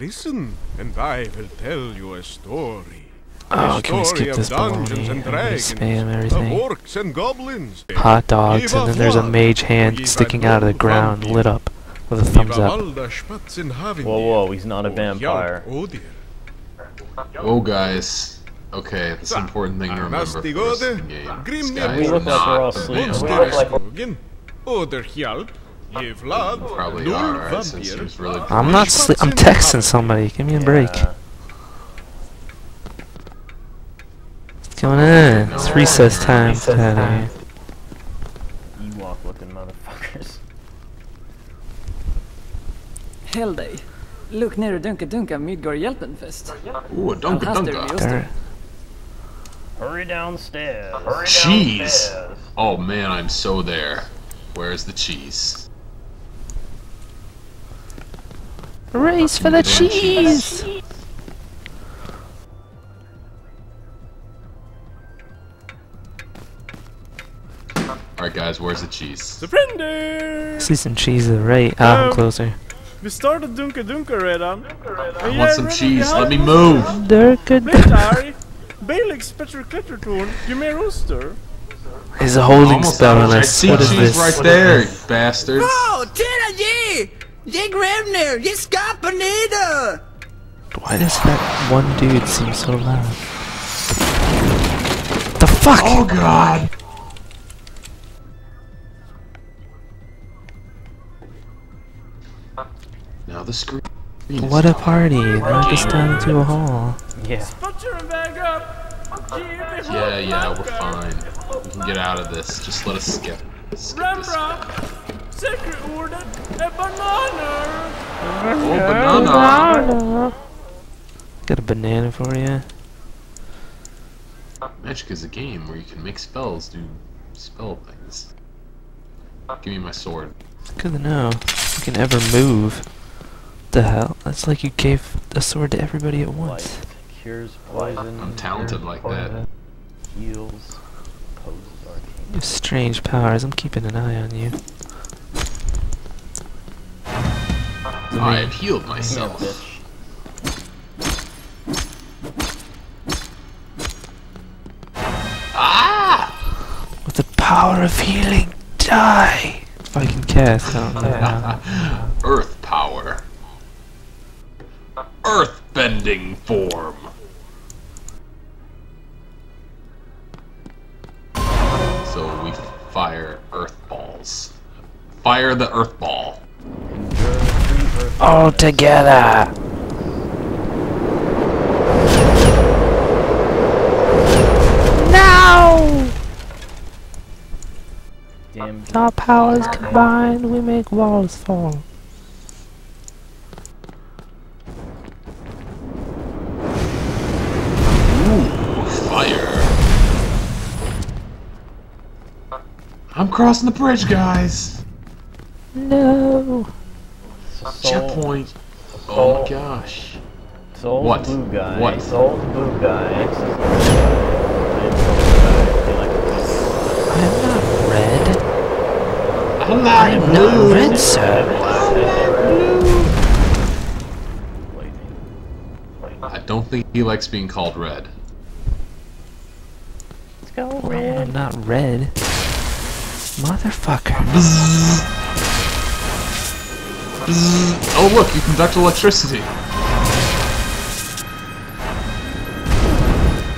Listen, and I will tell you a story. Oh, a can we story skip of this Dungeons baloney? and Dragons, spam of everything. orcs and goblins. Hot dogs, and then there's a mage hand sticking out of the ground, lit up with a thumbs up. Whoa, whoa, he's not a Oh, vampire. Oh, guys. Okay, that's an important thing to remember for this gode, game. These Grimnir guys We look like we're all not asleep. vampires. We Monster look like- Skogen. Oder Hjálp. Ye Vlad. Probably are, right? Since vampire. there's really I'm not sleep. I'm texting somebody. Give me a break. What's going on? It's recess time. Get outta here. Ewok looking motherfuckers. Hell dig. Luk ner och dunka dunka Midgård Hjälpenfest. Ooh, a dunka I'll have dunka. review There. Hurry downstairs. Cheese! Oh man, I'm so there. Where's the cheese? Race for the cheese! Alright guys, where's the cheese? Surrender! See some cheese to right. Ah, I'm Um, closer. Vi started Dunka Dunka redan. I want some cheese, let me move! Durka Blir inte arg. Bailix Spectral Klettertorn, ju mer oster. A holding Almost spell out on of- I us. see What is cheese this? right there, you bastards! Tina G! Jig Revner, you Scapanita! Why does that one dude seem so loud? The fuck? Oh god! Now the screen. What a gone. party! Knock us down into a hall. Yeah. Butcher and bag up! Yeah, yeah, we're fine. We can get out of this. Just let us skip. Skip this. Rembrandt! Säkerordet är bananer! Oh, banana! Got a banana for you. Magic is a game where you can make spells do spell things. Give me my sword. Good to know. You can ever move. The hell? That's like you gave a sword to everybody at Light once. cures poison. I'm talented like that. Heals. Poses You have strange powers. I'm keeping an eye on you. I have healed myself. bitch. Ah! With the power of healing, die! If I can cast, I don't know how. Earth power. Earth bending form. So we fire earth balls. Fire the earth ball. All together! No! Damn. Our powers combined, we make walls fall. Fire. I'm crossing the bridge, guys. No! Sol, Checkpoint. Oh my gosh. Soul What? blue guy. What? Soul blue guy. X is I'm not red. I'm not I'm not red, sir. I'm not blue. I don't think he likes being called red. Let's go Well, red. I'm not red. Motherfucker. Oh look, you conduct electricity.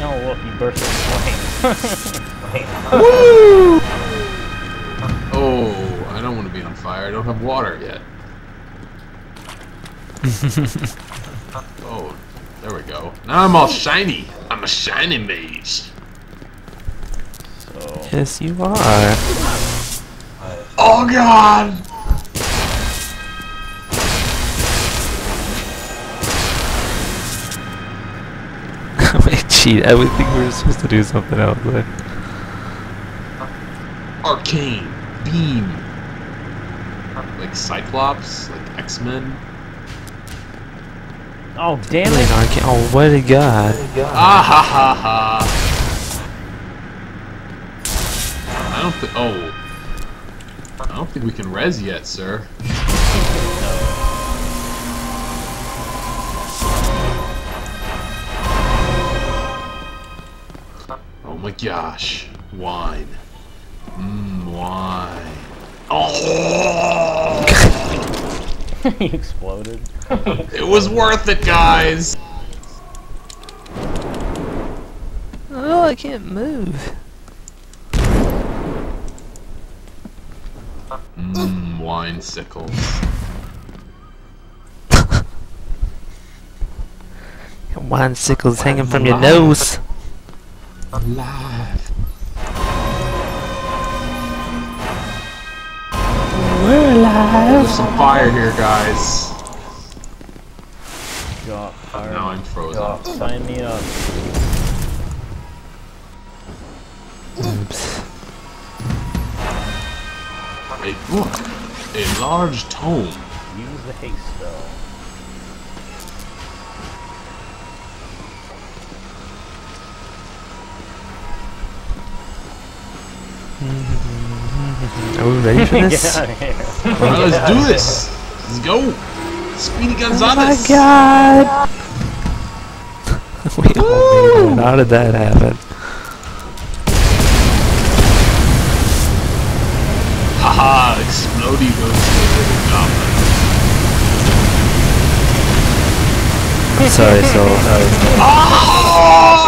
Oh, look, you burst into flame. Oh, I don't want to be on fire. I don't have water yet. oh, there we go. Now I'm all shiny. I'm a shiny mage. So, Yes, you are. Oh god! Cheat. I would think we were supposed to do something else. But Arcane beam. Like Cyclops, like X Men. oh damn it! an arcane. Oh, what a god. Ah ha ha ha! I don't think. Oh. I don't think we can res yet, sir. My gosh. Wine. Mmm, wine. Oh! he exploded. It was worth it, guys! Oh, I can't move. Mmm, wine sickles. Wine sickles hanging from your nose. Alive. We're alive. There's some fire here, guys. Got oh, fire. Now I'm frozen. Got, sign me up. Oops. A book. A large tome. Use the haste spell. Are we ready for this? out of here. Let's do this. Let's go. Speedy Oh my Gonzales. god! we all. How did that happen? Haha, explodey goes to the little goblin. Sorry, Sol. Sorry, Sol. Oh!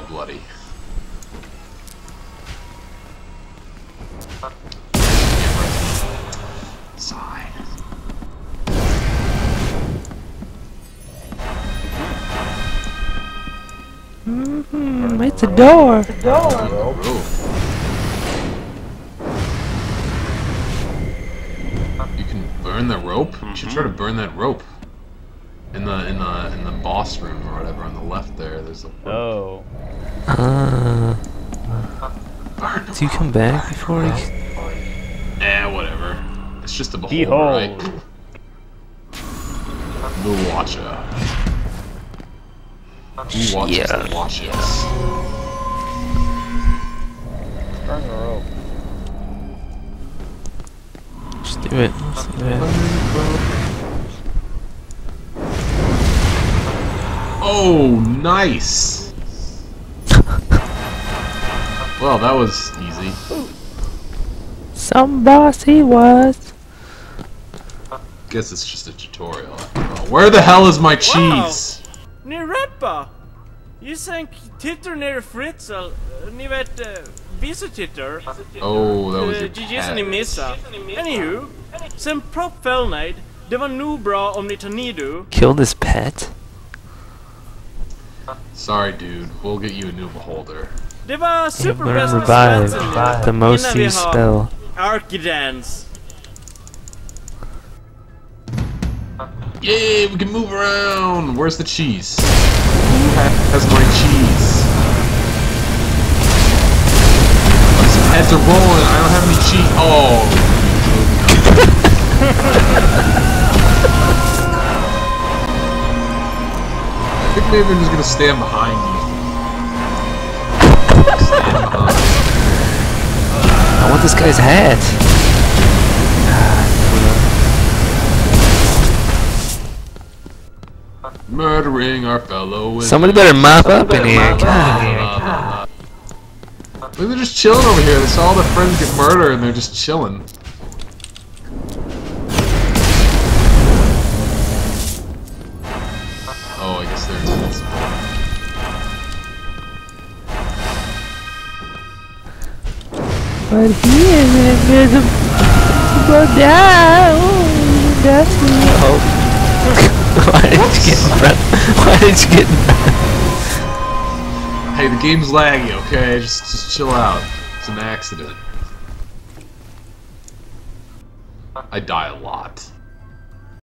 All bloody. Sigh. Mm, it's a door. Oh. You can burn the rope. You should try to burn that rope. In the in the in the boss room or whatever on the left there. There's a Oh. Uh, do you come back before he? Eh, whatever. It's just a beholder, Behold. right? The Watcher. Who watches Yeah. the watches? Burn the rope. Just do it. Just do it. Oh, nice! well, that was easy. Some boss he was. Guess it's just a tutorial after. Where the hell is my cheese? Ni är rätt bara! Gissa tittar ner Fritzl, eh, ni vet, uh. Oh, that was Uh, your gissa ni cat. Anywho, sen Prop Fell Knight, det var nog bra om ni tar Nidu. Killed his pet. Sorry, dude. We'll get you a new beholder. Det var You learn revive. The most used har spell. Archidance. Yay, we can move around! Where's the cheese? Who ha- has my cheese? Some heads are rolling. I don't have any cheese. Oh. I think maybe I'm just gonna stand behind you. Stand behind. I want this guy's hat. Murdering our fellow. Somebody better mop up in here. God. Look, they're just chilling over here. They saw all their friends get murdered and they're just chilling. But he is invisible. down. That's me. Oh. Why did you get in front? Why did you get in front? Hey, the game's laggy, okay? Just, just chill out. It's an accident. I die a lot.